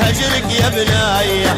هجرك يا بنايه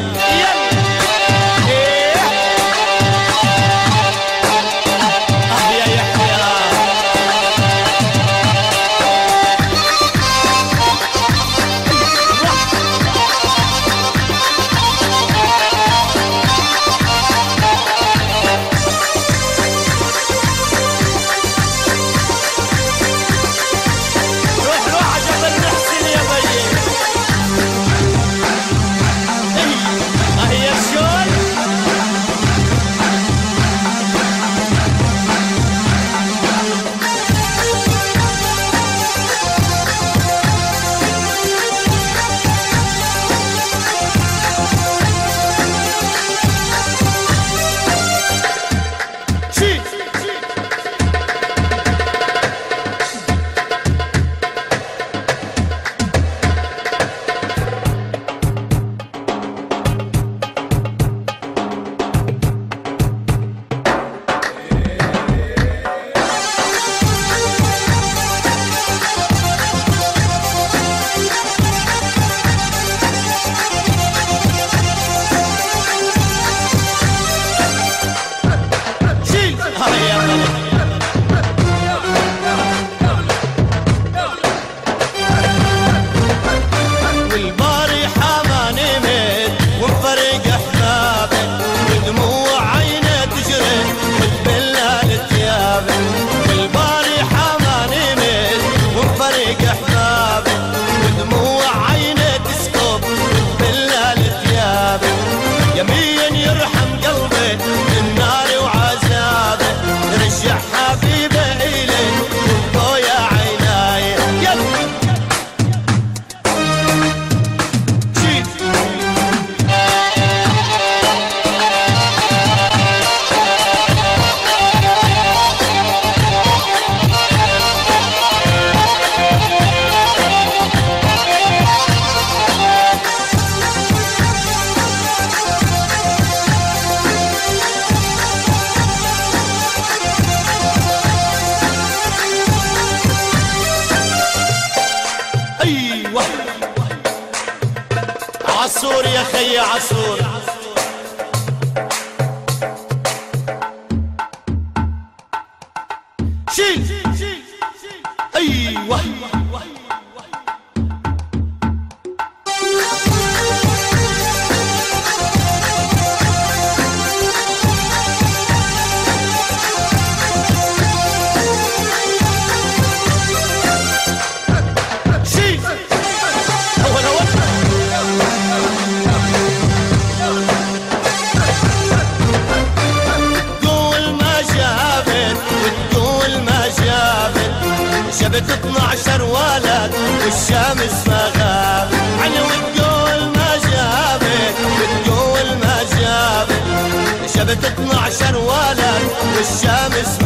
عصور يا خي عصور. 12 ولد والشمس